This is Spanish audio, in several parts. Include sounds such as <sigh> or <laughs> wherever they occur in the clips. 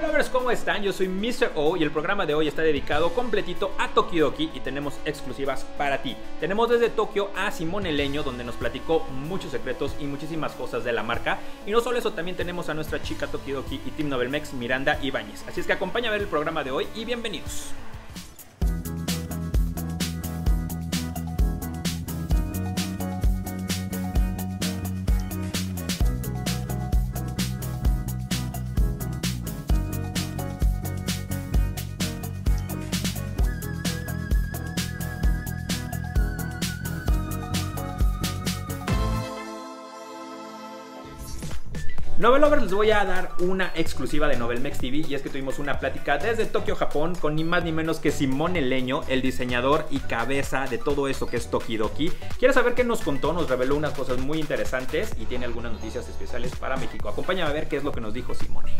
Lovers, ¿cómo están? Yo soy Mr. O y el programa de hoy está dedicado completito a Tokidoki y tenemos exclusivas para ti. Tenemos desde Tokio a Simone Leño donde nos platicó muchos secretos y muchísimas cosas de la marca. Y no solo eso, también tenemos a nuestra chica Tokidoki y Team Novelmex Miranda Ibáñez. Así es que acompaña a ver el programa de hoy y bienvenidos. Novelovers les voy a dar una exclusiva de Novelmex TV y es que tuvimos una plática desde Tokio, Japón con ni más ni menos que Simone Leño, el diseñador y cabeza de todo esto que es Tokidoki. ¿Quieres saber qué nos contó? Nos reveló unas cosas muy interesantes y tiene algunas noticias especiales para México. Acompáñame a ver qué es lo que nos dijo Simone.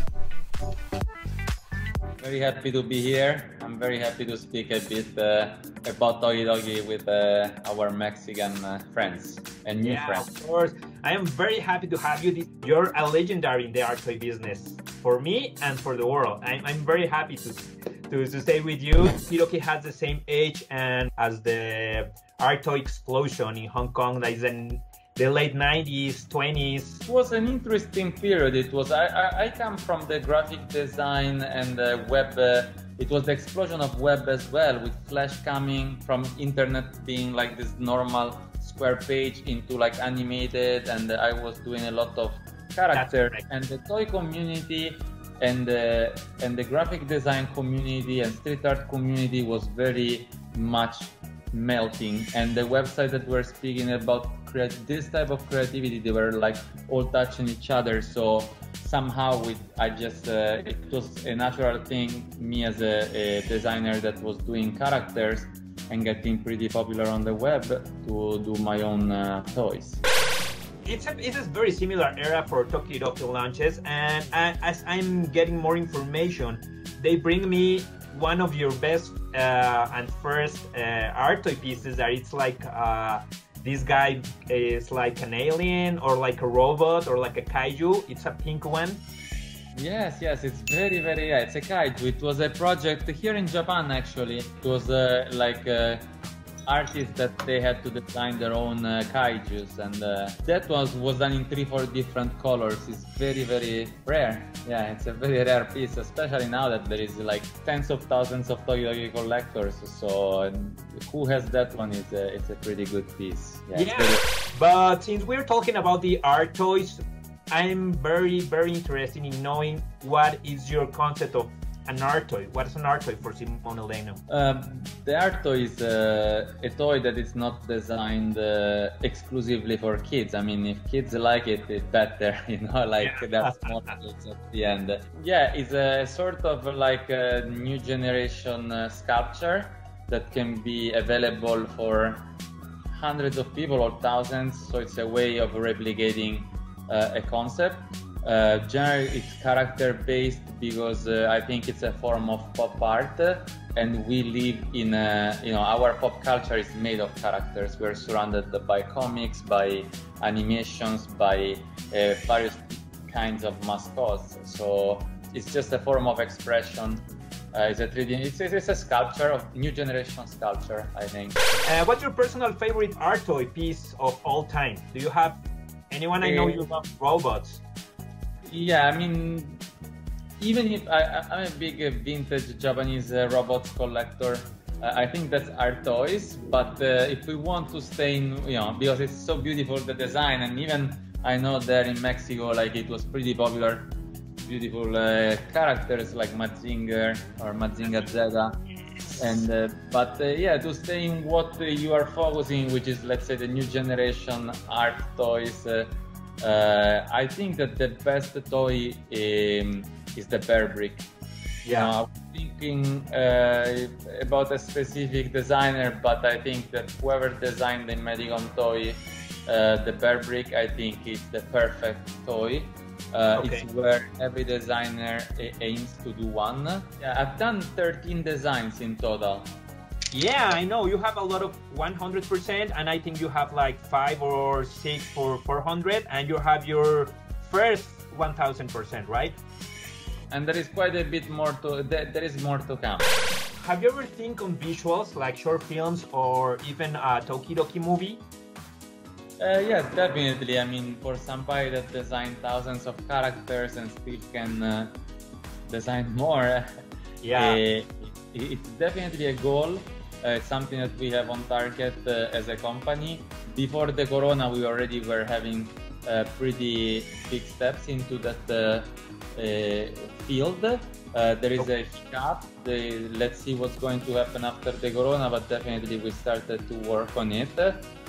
Very happy to be here. I'm very happy to speak a bit uh, about Tokidoki with uh, our Mexican uh, friends and new yeah, friends. Of course. I am very happy to have you. You're a legendary in the art toy business for me and for the world. I'm, I'm very happy to, to, to stay with you. Hiroki has the same age and as the art toy explosion in Hong Kong that is in the late 90s, 20s. It was an interesting period. It was I, I, I come from the graphic design and the web. Uh, it was the explosion of web as well, with Flash coming from internet being like this normal square page into like animated, and I was doing a lot of character and the toy community and the and the graphic design community and street art community was very much melting and the website that we're speaking about create this type of creativity they were like all touching each other so somehow with i just uh, it was a natural thing me as a, a designer that was doing characters and getting pretty popular on the web to do my own uh, toys. It's a, it's a very similar era for Tokidoki launches, and I, as I'm getting more information, they bring me one of your best uh, and first uh, pieces that it's like uh, this guy is like an alien or like a robot or like a kaiju. It's a pink one. Yes, yes, it's very, very, yeah, it's a kaiju. It was a project here in Japan actually. It was uh, like uh, artists that they had to design their own uh, kaijus and uh, that was was done in three four different colors. It's very very rare. Yeah it's a very rare piece especially now that there is like tens of thousands of Toyogi collectors. So who has that one is a, it's a pretty good piece. Yeah, yeah. Very... but since we're talking about the art toys i'm very very interested in knowing what is your concept of an art toy. What is an art toy for Simone Leno? Um, the art toy is uh, a toy that is not designed uh, exclusively for kids. I mean, if kids like it, it's better, <laughs> you know, like yeah. that's small <laughs> at the end. Yeah, it's a sort of like a new generation uh, sculpture that can be available for hundreds of people or thousands. So it's a way of replicating uh, a concept. Uh, generally, it's character based because uh, I think it's a form of pop art, and we live in a, you know our pop culture is made of characters. We're surrounded by comics, by animations, by uh, various kinds of mascots. So it's just a form of expression. Uh, it's a 3D. It's, it's, a sculpture of new generation sculpture, I think. Uh, what's your personal favorite art toy piece of all time? Do you have anyone? I know uh, you love robots. Yeah, I mean, even if I, am a big uh, vintage Japanese uh, robots collector, uh, I think that's our toys. But uh, if we want to stay in, you know, because it's so beautiful the design, and even I know there in Mexico, like it was pretty popular, beautiful uh, characters like Mazinger or Mazinger Zeta. And uh, but yeah, to stay in what you are focusing, which is let's say the new generation art toys uh, I think that the best toy um, is the bear brick. Yeah, uh, thinking uh, about a specific designer, but I think that whoever designed the Medicom toy, uh, the bear brick, I think is the perfect toy. Uh, okay. It's where every designer aims to do one. Yeah, I've done 13 designs in total. Yeah, I know you have a lot of 100%, and I think you have like five or six for 400, and you have your first 1000%, right? and there is quite a bit more to there is more to come. Have you ever think on visuals like short films or even a Tokidoki movie? Uh, yes, definitely. I mean, for somebody that designed thousands of characters and still can uh, design more, <laughs> yeah, uh, it's definitely a goal. Uh, it's something that we have on target uh, as a company. Before the corona, we already were having uh, pretty big steps into that field. There is a hiccup. Let's see what's going to happen after the corona, but definitely we started to work on it.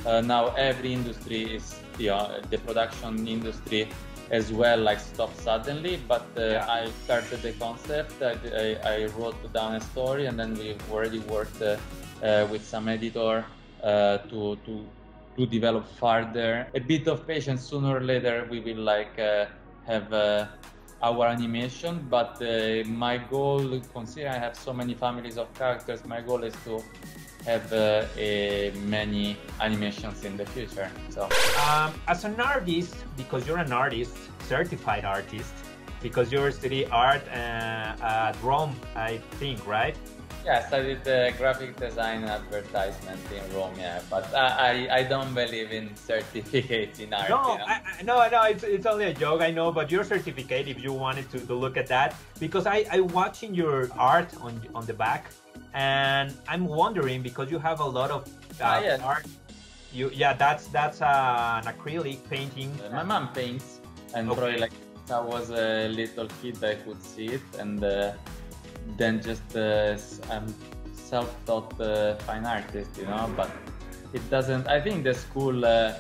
Now every industry is, you know, the production industry as well, like stop suddenly. But uh, yeah. I started the concept. I, I, I, wrote down a story, and then we've already worked uh, uh, with some editor uh, to to to develop further. A bit of patience. Sooner or later, we will like have our animation but uh, my goal considering i have so many families of characters my goal is to have uh, many animations in the future so um, as an artist because you're an artist certified artist because you're studying art uh, at rome i think right yeah, I studied uh, graphic design and advertisement in Rome, yeah, but I, I, I don't believe in certificates in art. No, you know? I, no, no, it's, it's only a joke, I know, but your certificate, if you wanted to, to look at that, because I, I watching your art on, on the back, and I'm wondering, because you have a lot of uh, ah, yes. art, you yeah, that's that's uh, an acrylic painting. Uh, my mom paints, and okay. probably like I was a little kid, I could see it, and uh, than just uh, I'm self-taught uh, fine artist, you know. But it doesn't. I think the school uh,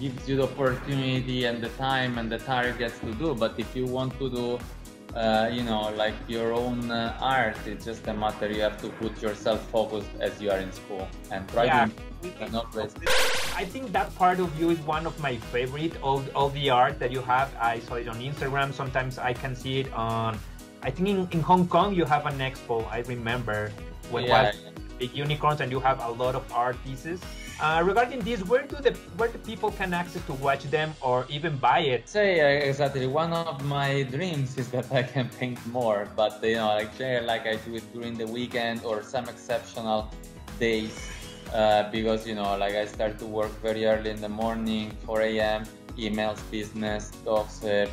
gives you the opportunity and the time and the targets to do. But if you want to do, uh, you know, like your own uh, art, it's just a matter you have to put yourself focused as you are in school and try yeah. to not waste. I think that part of you is one of my favorite. All, all the art that you have, I saw it on Instagram. Sometimes I can see it on I think in, in Hong Kong you have an expo. I remember when yeah, was yeah. big unicorns and you have a lot of art pieces. Uh, regarding this, where do the where the people can access to watch them or even buy it? Say uh, exactly. One of my dreams is that I can paint more, but you know, like like I do it during the weekend or some exceptional days, uh, because you know, like I start to work very early in the morning, 4 a.m. Emails, business, talks uh,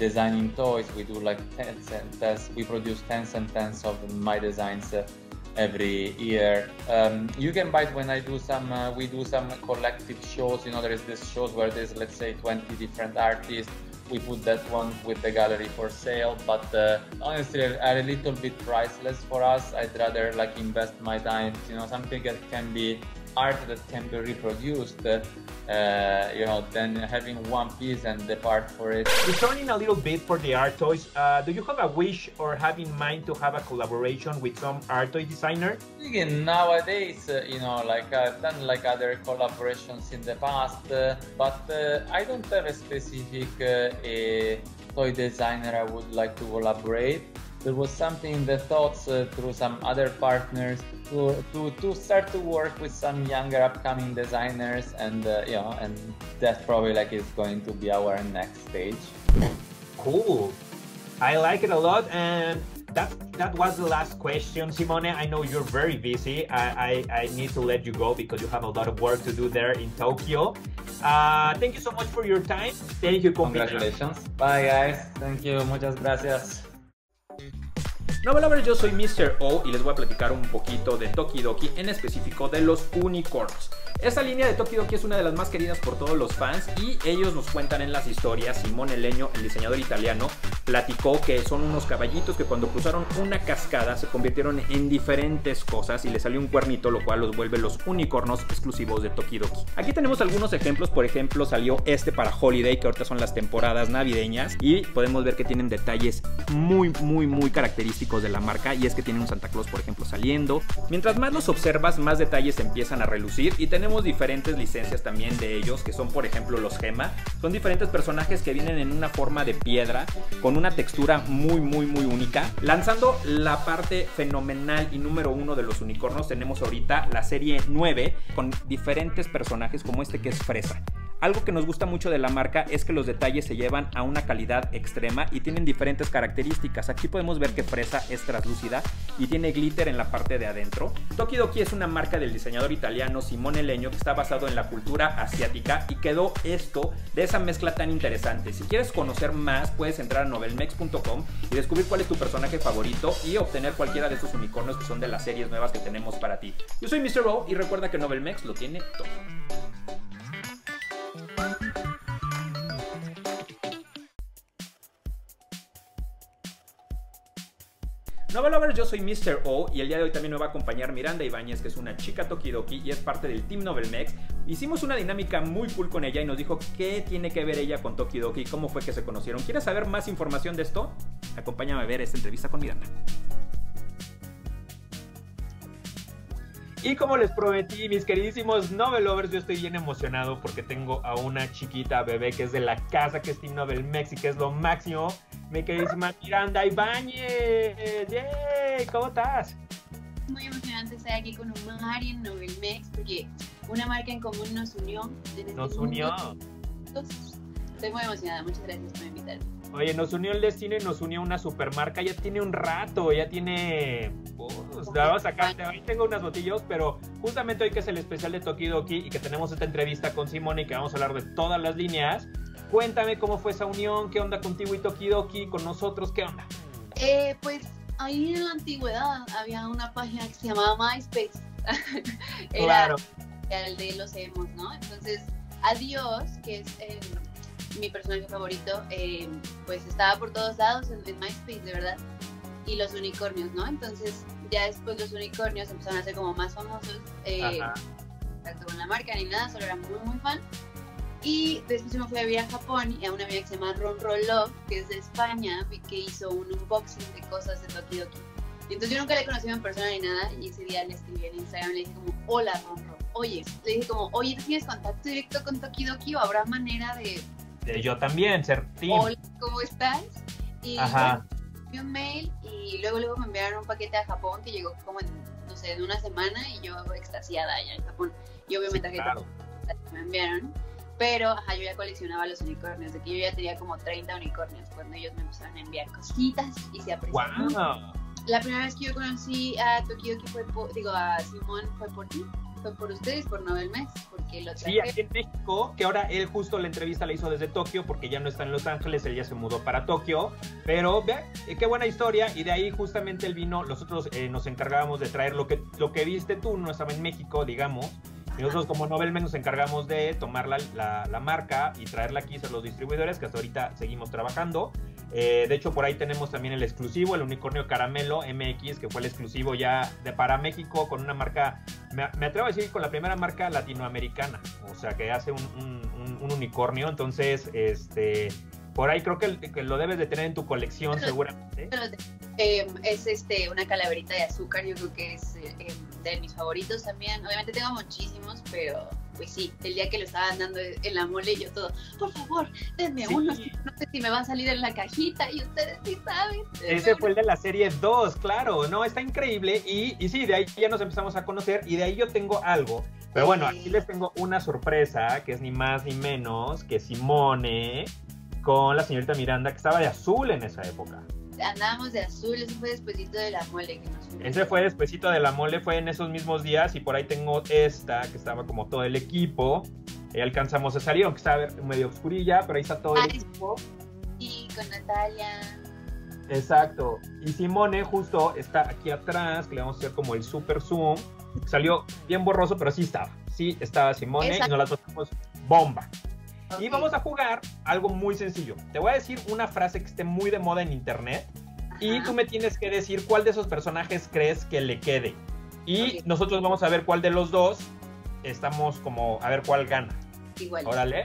designing toys, we do like tens and tens. We produce tens and tens of my designs uh, every year. Um, you can buy it when I do some. Uh, we do some collective shows. You know, there is this shows where there's let's say 20 different artists. We put that one with the gallery for sale, but uh, honestly, are a little bit priceless for us. I'd rather like invest my time. You know, something that can be art that can be reproduced, uh, you know, than having one piece and the depart for it. Returning a little bit for the art toys, uh, do you have a wish or have in mind to have a collaboration with some art toy designer? Again, nowadays, uh, you know, like I've done like other collaborations in the past, uh, but uh, I don't have a specific uh, toy designer I would like to collaborate there was something in the thoughts uh, through some other partners to, to, to start to work with some younger upcoming designers and uh, you know and that probably like is going to be our next stage. Cool. I like it a lot and that that was the last question simone. I know you're very busy. I i, I need to let you go because you have a lot of work to do there in tokyo. Uh, thank you so much for your time. Thank you congratulations. Bye guys. Thank you. Muchas gracias Thank you. No lovers, yo soy Mr. O y les voy a platicar un poquito de Tokidoki, en específico de los unicorns. Esta línea de Tokidoki es una de las más queridas por todos los fans y ellos nos cuentan en las historias, Simone Leño, el diseñador italiano, platicó que son unos caballitos que cuando cruzaron una cascada se convirtieron en diferentes cosas y le salió un cuernito, lo cual los vuelve los unicornos exclusivos de Tokidoki. Aquí tenemos algunos ejemplos, por ejemplo salió este para Holiday, que ahorita son las temporadas navideñas y podemos ver que tienen detalles muy, muy, muy característicos de la marca y es que tiene un Santa Claus, por ejemplo, saliendo. Mientras más los observas, más detalles empiezan a relucir y tenemos diferentes licencias también de ellos, que son por ejemplo los Gema. Son diferentes personajes que vienen en una forma de piedra, con una textura muy muy muy única. Lanzando la parte fenomenal y número uno de los unicornos, tenemos ahorita la serie 9 con diferentes personajes como este que es Fresa. Algo que nos gusta mucho de la marca es que los detalles se llevan a una calidad extrema y tienen diferentes características. Aquí podemos ver que fresa es translúcida y tiene glitter en la parte de adentro. Tokidoki es una marca del diseñador italiano Simone Leño que está basado en la cultura asiática y quedó esto de esa mezcla tan interesante. Si quieres conocer más, puedes entrar a novelmex.com y descubrir cuál es tu personaje favorito y obtener cualquiera de estos unicornios que son de las series nuevas que tenemos para ti. Yo soy Mr. O y recuerda que Novelmex lo tiene todo. Novelovers, yo soy Mr. O y el día de hoy también me va a acompañar Miranda Ibáñez, que es una chica Tokidoki y es parte del Team Novelmex. Hicimos una dinámica muy cool con ella y nos dijo qué tiene que ver ella con Tokidoki cómo fue que se conocieron. ¿Quieres saber más información de esto? Acompáñame a ver esta entrevista con Miranda. Y como les prometí, mis queridísimos Novelovers, yo estoy bien emocionado porque tengo a una chiquita bebé que es de la casa, que es Team Novel Mex y que es lo máximo. Mi queridísima Miranda Ibáñez. ¡Yay! ¿Cómo estás? Muy emocionante estar aquí con Omar y en Novel Mex porque una marca en común nos unió. Este nos unió. Estoy muy emocionada. Muchas gracias por invitarme. Oye, nos unió el destino y nos unió una supermarca. Ya tiene un rato, ya tiene. Pues, vamos a sacar. Ahí tengo unas botillos, pero justamente hoy que es el especial de Tokidoki y que tenemos esta entrevista con Simone y que vamos a hablar de todas las líneas. Cuéntame cómo fue esa unión, qué onda contigo y Tokidoki, con nosotros, qué onda. Eh, pues ahí en la antigüedad había una página que se llamaba MySpace. <laughs> Era claro. el de los emos, ¿no? Entonces, Adiós, que es el mi personaje favorito, eh, pues estaba por todos lados en, MySpace, de verdad. Y los unicornios, ¿no? Entonces, ya después los unicornios empezaron a ser como más famosos. Eh, tanto con la marca ni nada, solo era muy, muy fan. Y después me fui a vivir a Japón y a una amiga que se llama Ron Love, que es de España, y que hizo un unboxing de cosas de Tokidoki. Y entonces yo nunca le conocí en persona ni nada, y ese día le escribí en Instagram, le dije como, hola Ron oye, le dije como, oye, ¿tú tienes contacto directo con Tokidoki o habrá manera de yo también, ser team. Hola, ¿cómo estás? Y Ajá. Un mail y luego luego me enviaron un paquete a Japón que llegó como en, no sé, en una semana y yo extasiada allá en Japón. Y obviamente sí, me enviaron. Pero, ajá, yo ya coleccionaba los unicornios, de que yo ya tenía como 30 unicornios cuando ellos me empezaron a enviar cositas y se apreciaron. Wow. La primera vez que yo conocí a Tokio, que fue, digo, a Simón, fue por ti fue por ustedes, por Nobel Mes, porque lo traje. Sí, aquí en México, que ahora él justo la entrevista la hizo desde Tokio, porque ya no está en Los Ángeles, él ya se mudó para Tokio, pero ve, eh, qué buena historia, y de ahí justamente él vino, nosotros eh, nos encargábamos de traer lo que, lo que viste tú, no estaba en México, digamos, y nosotros como Nobelmen nos encargamos de tomar la, la, la, marca y traerla aquí a los distribuidores, que hasta ahorita seguimos trabajando. Eh, de hecho, por ahí tenemos también el exclusivo, el unicornio caramelo MX, que fue el exclusivo ya de para México con una marca, me, atrevo a decir, con la primera marca latinoamericana, o sea, que hace un, un, unicornio. Entonces, este, por ahí creo que, lo debes de tener en tu colección, seguramente. Eh, es este, una calaverita de azúcar, yo creo que es eh, de mis favoritos también. Obviamente tengo muchísimos, pero pues sí, el día que lo estaban dando en la mole, yo todo, por favor, denme uno, no sé si me va a salir en la cajita y ustedes sí saben. Ese fue el de la serie 2, claro, no, está increíble y, y sí, de ahí ya nos empezamos a conocer y de ahí yo tengo algo. Pero bueno, aquí les tengo una sorpresa que es ni más ni menos que Simone con la señorita Miranda que estaba de azul en esa época andábamos de azul, ese fue despuesito de la mole que nos Ese fue despuesito de la mole, fue en esos mismos días y por ahí tengo esta que estaba como todo el equipo. Y alcanzamos a salir, aunque estaba medio oscurilla, pero ahí está todo el equipo. Y con Natalia. Exacto. Y Simone justo está aquí atrás, que le vamos a hacer como el super zoom. Salió bien borroso, pero sí estaba. Sí estaba Simone y nos la tocamos bomba. Y vamos a jugar algo muy sencillo. Te voy a decir una frase que esté muy de moda en internet y tú me tienes que decir cuál de esos personajes crees que le quede. Y nosotros vamos a ver cuál de los dos estamos como a ver cuál gana. Igual. Órale.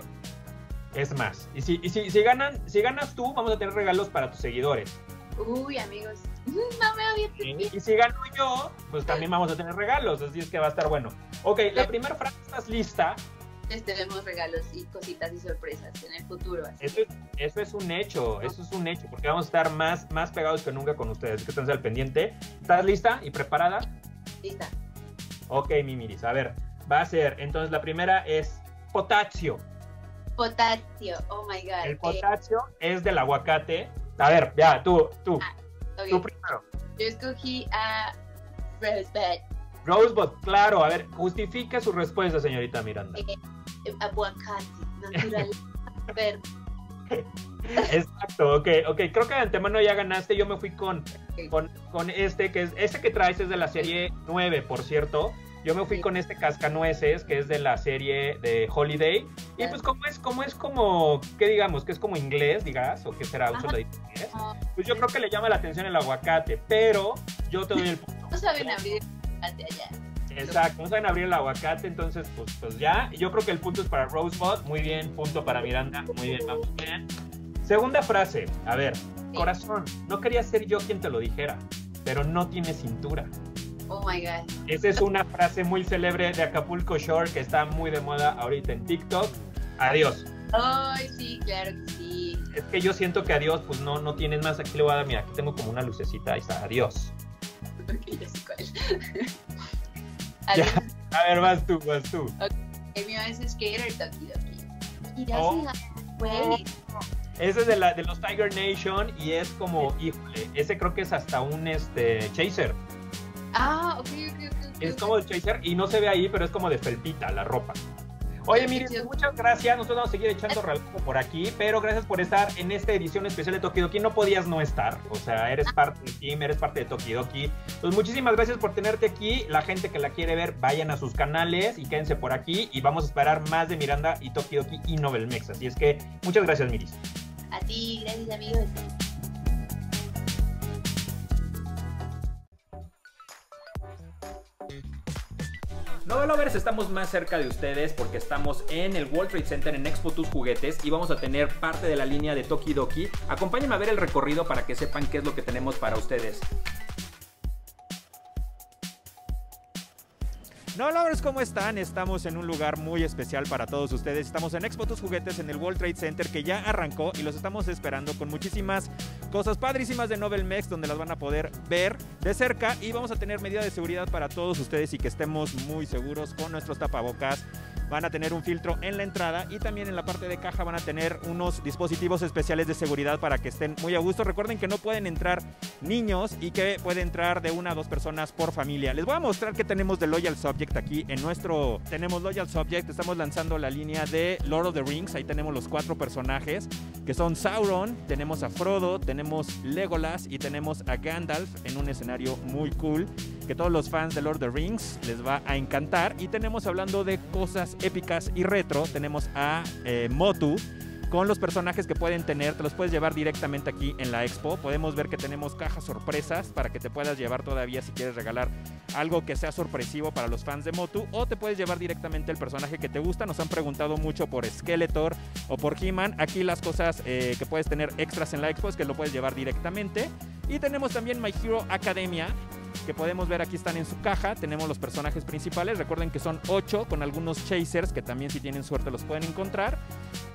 Es más. Y si, si, si, ganan, si ganas tú, vamos a tener regalos para tus seguidores. Uy, amigos. <laughs> No me había Y, y si gano yo, pues también vamos a tener regalos. Así es que va a estar bueno. Ok, la primera frase, ¿estás lista? Les tenemos regalos y cositas y sorpresas en el futuro. Eso, es, eso, es, un hecho, eso es un hecho, porque vamos a estar más, más pegados que nunca con ustedes. Que estén al pendiente. ¿Estás lista y preparada? Lista. Ok, Mimiris, a ver, va a ser, entonces la primera es potasio. Potasio, oh my god. El eh, potasio es del aguacate. A ver, ya, tú, tú. Ah, tú primero. Yo escogí a Rosebud. Rosebud, claro. A ver, justifique su respuesta, señorita Miranda. Eh, aguacate, natural, <laughs> verde. Exacto, ok, ok. Creo que de antemano ya ganaste. Yo me fui con, con, con, este, que es este que traes es de la serie 9, por cierto. Yo me fui con este cascanueces, que es de la serie de Holiday. Y pues como es, como es como, ¿qué digamos? Que es como inglés, digas, o que será uso de inglés. Pues yo creo que le llama la atención el aguacate, pero yo te doy el punto. <laughs> No saben abrir aguacate allá. Exacto, no saben abrir el aguacate, entonces pues, pues ya. Yo creo que el punto es para Rosebud. Muy bien, punto para Miranda. Muy bien, vamos bien. Segunda frase, a ver, corazón, no quería ser yo quien te lo dijera, pero no tiene cintura. Oh my God. Esa es una frase muy célebre de Acapulco Shore que está muy de moda ahorita en TikTok. Adiós. Ay, sí, claro que sí. Es que yo siento que adiós, pues no, no tienes más. Aquí le voy a dar, mira, aquí tengo como una lucecita, ahí está, adiós. <laughs> Ok, ya sé cuál. <laughs> A ver, vas tú, vas tú. El mío es Skater Toki Doki. Oh. Ese es de, la, de los Tiger Nation y es como, híjole, ese creo que es hasta un este chaser. Ah, ok, ok, ok. Es como de chaser y no se ve ahí, pero es como de felpita la ropa. Oye, Miri, muchas gracias. Nosotros vamos a seguir echando relajo por aquí, pero gracias por estar en esta edición especial de Tokidoki. No podías no estar, o sea, eres parte del team, eres parte de Tokidoki. Pues muchísimas gracias por tenerte aquí. La gente que la quiere ver, vayan a sus canales y quédense por aquí. Y vamos a esperar más de Miranda y Tokidoki y Novelmex. Así es que muchas gracias, Miris. A ti, gracias, amigos. Novelovers, estamos más cerca de ustedes porque estamos en el World Trade Center en Expo Tus Juguetes y vamos a tener parte de la línea de Tokidoki. Acompáñenme a ver el recorrido para que sepan qué es lo que tenemos para ustedes. No ¿cómo están? Estamos en un lugar muy especial para todos ustedes. Estamos en Expo Tus Juguetes en el World Trade Center que ya arrancó y los estamos esperando con muchísimas cosas padrísimas de Novel Mex donde las van a poder ver de cerca y vamos a tener medida de seguridad para todos ustedes y que estemos muy seguros con nuestros tapabocas van a tener un filtro en la entrada y también en la parte de caja van a tener unos dispositivos especiales de seguridad para que estén muy a gusto. Recuerden que no pueden entrar niños y que puede entrar de una a dos personas por familia. Les voy a mostrar que tenemos de Loyal Subject aquí en nuestro... Tenemos Loyal Subject, estamos lanzando la línea de Lord of the Rings, ahí tenemos los cuatro personajes que son Sauron, tenemos a Frodo, tenemos Legolas y tenemos a Gandalf en un escenario muy cool que todos los fans de Lord of the Rings les va a encantar. Y tenemos hablando de cosas épicas y retro, tenemos a eh, Motu con los personajes que pueden tener, te los puedes llevar directamente aquí en la expo. Podemos ver que tenemos cajas sorpresas para que te puedas llevar todavía si quieres regalar algo que sea sorpresivo para los fans de Motu o te puedes llevar directamente el personaje que te gusta. Nos han preguntado mucho por Skeletor o por He-Man. Aquí las cosas eh, que puedes tener extras en la expo es que lo puedes llevar directamente. Y tenemos también My Hero Academia, que podemos ver aquí están en su caja. Tenemos los personajes principales. Recuerden que son 8 con algunos chasers que también si tienen suerte los pueden encontrar.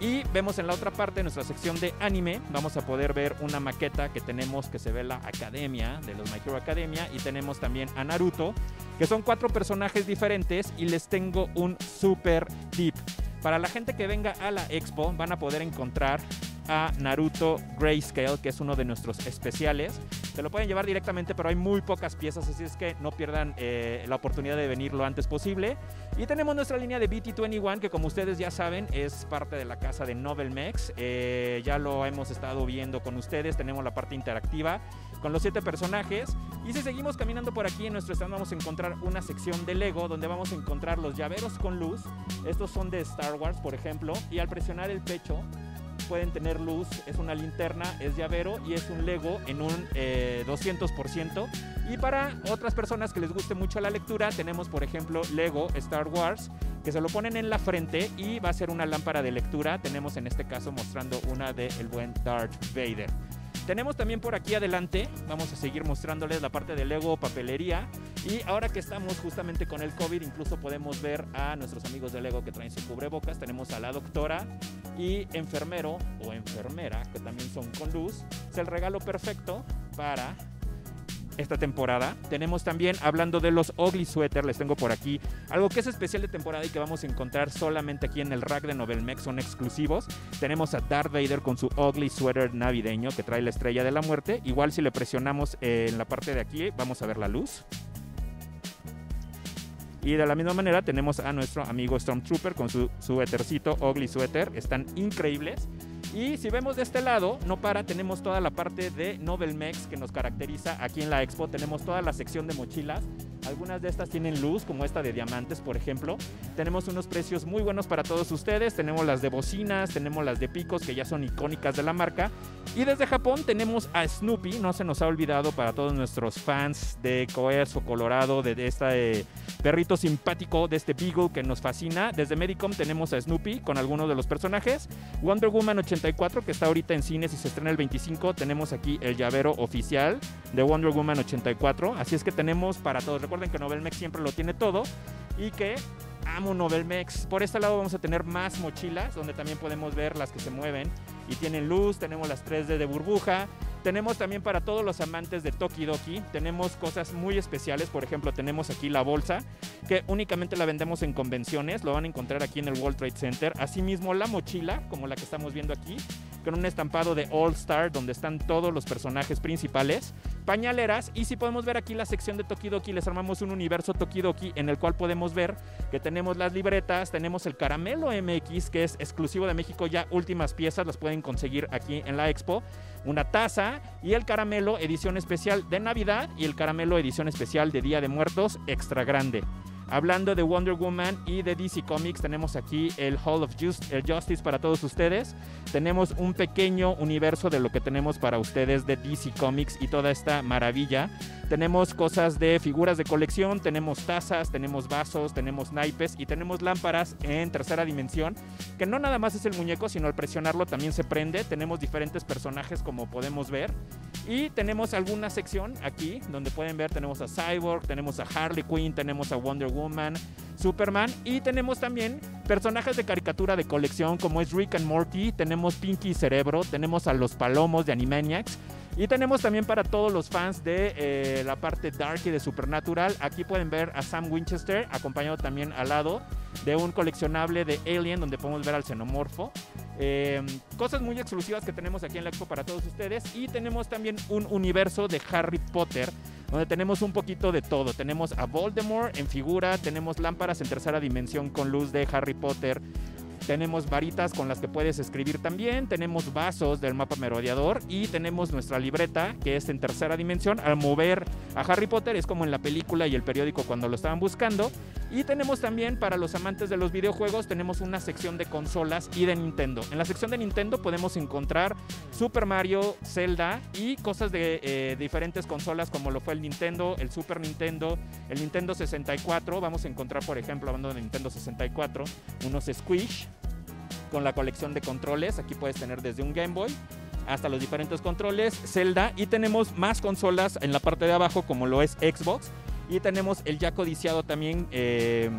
Y vemos en la otra parte, en nuestra sección de anime, vamos a poder ver una maqueta que tenemos que se ve la academia de los My Hero Academia. Y tenemos también a Naruto, que son cuatro personajes diferentes. Y les tengo un super tip. Para la gente que venga a la expo van a poder encontrar a Naruto Grayscale, que es uno de nuestros especiales. Se lo pueden llevar directamente, pero hay muy pocas piezas, así es que no pierdan eh, la oportunidad de venir lo antes posible. Y tenemos nuestra línea de BT21, que como ustedes ya saben, es parte de la casa de Novelmex. Eh, ya lo hemos estado viendo con ustedes, tenemos la parte interactiva con los siete personajes. Y si seguimos caminando por aquí en nuestro stand vamos a encontrar una sección de Lego donde vamos a encontrar los llaveros con luz. Estos son de Star Wars, por ejemplo. Y al presionar el pecho pueden tener luz, es una linterna, es llavero y es un Lego en un 200%. Eh, y para otras personas que les guste mucho la lectura, tenemos por ejemplo Lego Star Wars, que se lo ponen en la frente y va a ser una lámpara de lectura. Tenemos en este caso mostrando una de el buen Darth Vader. Tenemos también por aquí adelante, vamos a seguir mostrándoles la parte de Lego papelería. Y ahora que estamos justamente con el COVID, incluso podemos ver a nuestros amigos de Lego que traen su cubrebocas. Tenemos a la doctora y enfermero o enfermera, que también son con luz. Es el regalo perfecto para esta temporada. Tenemos también, hablando de los Ugly Sweater, les tengo por aquí algo que es especial de temporada y que vamos a encontrar solamente aquí en el rack de Novelmex, son exclusivos. Tenemos a Darth Vader con su Ugly Sweater navideño que trae la estrella de la muerte. Igual si le presionamos en la parte de aquí, vamos a ver la luz. Y de la misma manera tenemos a nuestro amigo Stormtrooper con su suétercito, Ugly Sweater. Están increíbles. Y si vemos de este lado, no para, tenemos toda la parte de Novel Mex que nos caracteriza aquí en la expo. Tenemos toda la sección de mochilas. Algunas de estas tienen luz, como esta de diamantes, por ejemplo. Tenemos unos precios muy buenos para todos ustedes. Tenemos las de bocinas, tenemos las de picos, que ya son icónicas de la marca. Y desde Japón tenemos a Snoopy, no se nos ha olvidado para todos nuestros fans de Coerzo Colorado, de, este perrito simpático, de este Beagle que nos fascina. Desde Medicom tenemos a Snoopy con algunos de los personajes. Wonder Woman 84, que está ahorita en cines y se estrena el 25. Tenemos aquí el llavero oficial de Wonder Woman 84. Así es que tenemos para todos. Recuerden que Novelmex siempre lo tiene todo y que amo Novelmex. Por este lado vamos a tener más mochilas, donde también podemos ver las que se mueven y tienen luz. Tenemos las 3D de burbuja. Tenemos también para todos los amantes de Tokidoki, tenemos cosas muy especiales. Por ejemplo, tenemos aquí la bolsa, que únicamente la vendemos en convenciones. Lo van a encontrar aquí en el World Trade Center. Asimismo, la mochila, como la que estamos viendo aquí, con un estampado de All Star, donde están todos los personajes principales pañaleras y si podemos ver aquí la sección de Tokidoki, les armamos un universo Tokidoki en el cual podemos ver que tenemos las libretas, tenemos el caramelo MX que es exclusivo de México, ya últimas piezas las pueden conseguir aquí en la expo, una taza y el caramelo edición especial de Navidad y el caramelo edición especial de Día de Muertos extra grande. Hablando de Wonder Woman y de DC Comics, tenemos aquí el Hall of Justice para todos ustedes. Tenemos un pequeño universo de lo que tenemos para ustedes de DC Comics y toda esta maravilla. Tenemos cosas de figuras de colección, tenemos tazas, tenemos vasos, tenemos naipes y tenemos lámparas en tercera dimensión, que no nada más es el muñeco, sino al presionarlo también se prende. Tenemos diferentes personajes como podemos ver. Y tenemos alguna sección aquí donde pueden ver, tenemos a Cyborg, tenemos a Harley Quinn, tenemos a Wonder Woman, Superman. Y tenemos también personajes de caricatura de colección como es Rick and Morty, tenemos Pinky y Cerebro, tenemos a los Palomos de Animaniacs. Y tenemos también para todos los fans de eh, la parte dark y de Supernatural, aquí pueden ver a Sam Winchester acompañado también al lado de un coleccionable de Alien donde podemos ver al xenomorfo. Em, cosas muy exclusivas que tenemos aquí en la expo para todos ustedes. Y tenemos también un universo de Harry Potter donde tenemos un poquito de todo. Tenemos a Voldemort en figura, tenemos lámparas en tercera dimensión con luz de Harry Potter, tenemos varitas con las que puedes escribir también, tenemos vasos del mapa merodeador y tenemos nuestra libreta que es en tercera dimensión. Al mover a Harry Potter es como en la película y el periódico cuando lo estaban buscando. Y tenemos también para los amantes de los videojuegos, tenemos una sección de consolas y de Nintendo. En la sección de Nintendo podemos encontrar Super Mario, Zelda y cosas de eh, diferentes consolas como lo fue el Nintendo, el Super Nintendo, el Nintendo 64. Vamos a encontrar, por ejemplo, hablando de Nintendo 64, unos Squish con la colección de controles. Aquí puedes tener desde un Game Boy hasta los diferentes controles, Zelda y tenemos más consolas en la parte de abajo como lo es Xbox y tenemos el ya codiciado también eh,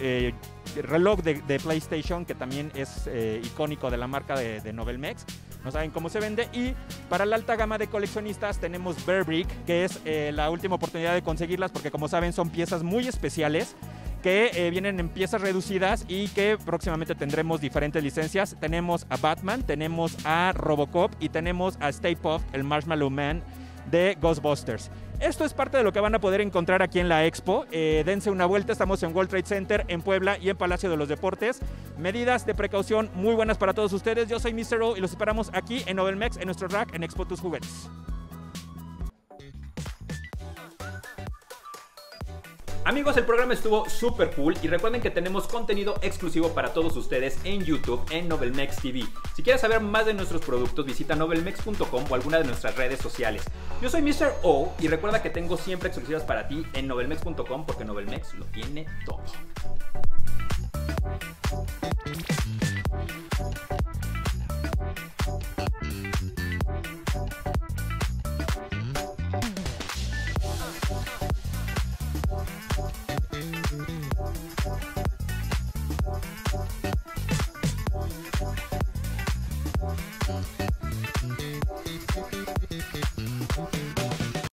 eh, reloj de, PlayStation que también es eh, icónico de la marca de, de Novelmex. No saben cómo se vende. Y para la alta gama de coleccionistas tenemos Bearbrick, que es la última oportunidad de conseguirlas porque como saben son piezas muy especiales que eh, vienen en piezas reducidas y que próximamente tendremos diferentes licencias. Tenemos a Batman, tenemos a Robocop y tenemos a Stay Puft, el Marshmallow Man de Ghostbusters. Esto es parte de lo que van a poder encontrar aquí en la expo. Eh, dense una vuelta, estamos en World Trade Center, en Puebla y en Palacio de los Deportes. Medidas de precaución muy buenas para todos ustedes. Yo soy Mr. O y los esperamos aquí en Novelmex, en nuestro rack, en Expo Tus Juguetes. Amigos, el programa estuvo súper cool y recuerden que tenemos contenido exclusivo para todos ustedes en YouTube en Novelmex TV. Si quieres saber más de nuestros productos, visita novelmex.com o alguna de nuestras redes sociales. Yo soy Mr. O y recuerda que tengo siempre exclusivas para ti en novelmex.com porque Novelmex lo tiene todo.